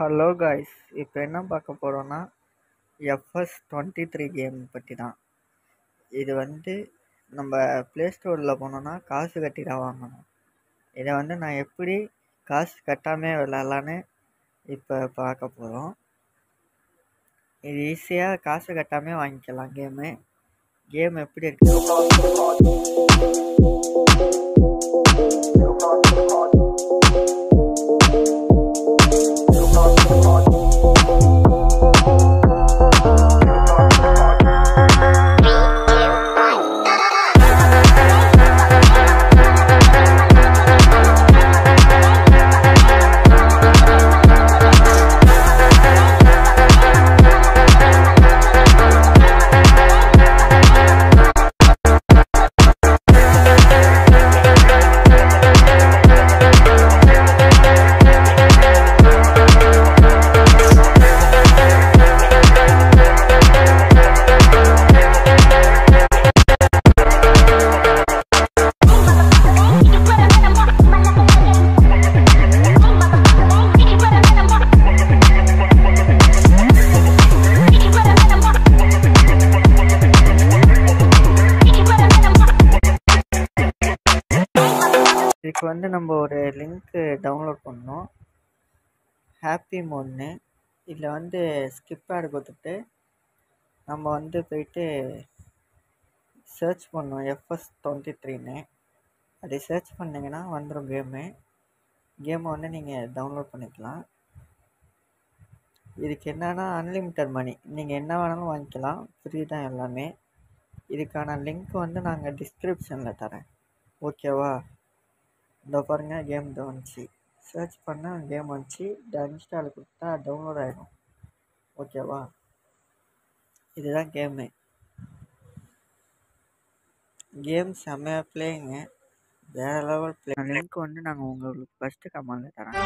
Hello guys இப்போ என்ன பார்க்க போகிறோன்னா எஃப்எஸ் டுவெண்ட்டி த்ரீ கேம் பற்றி தான். இது வந்து நம்ம ப்ளே ஸ்டோரில் போனோன்னா காசு கட்டி தான் வாங்கணும். இதை வந்து நான் எப்படி காசு கட்டாமே விளாட்லான்னு இப்போ பார்க்க போகிறோம் இது ஈஸியாக காசு கட்டாமே வாங்கிக்கலாம் கேமு கேம் எப்படி இருக்கு அதுக்கு வந்து நம்ம ஒரு லிங்க்கு டவுன்லோட் பண்ணணும் ஹாப்பி மோட்னு இதில் வந்து ஸ்கிப் ஆடு கொடுத்துட்டு நம்ம வந்து போயிட்டு சர்ச் பண்ணோம். எஃப்எஸ் டுவெண்ட்டி த்ரீன்னு அப்படி சர்ச் பண்ணிங்கன்னா வந்துடும் கேமு கேமை வந்து நீங்கள் டவுன்லோட் பண்ணிக்கலாம். இதுக்கு என்னென்னா அன்லிமிட்டட் மணி நீங்கள் என்ன வேணாலும் வாங்கிக்கலாம். ஃப்ரீ தான் எல்லாமே. இதுக்கான லிங்க் வந்து நாங்கள் டிஸ்கிரிப்ஷனில் தரேன். ஓகேவா இந்த பாருங்கள் கேம் தான் வந்துச்சு. சர்ச் பண்ணால் கேம் வந்துச்சு. இன்ஸ்டால் கொடுத்தா டவுன்லோட் ஆகிடும் ஓகேவா இதுதான் கேமு கேம் செம்மையாக பிளேங்க வேறு லெவல் பிளே லிங்க் வந்து நாங்கள் உங்களுக்கு ஃபஸ்ட்டு கமெண்டில் தரேன்.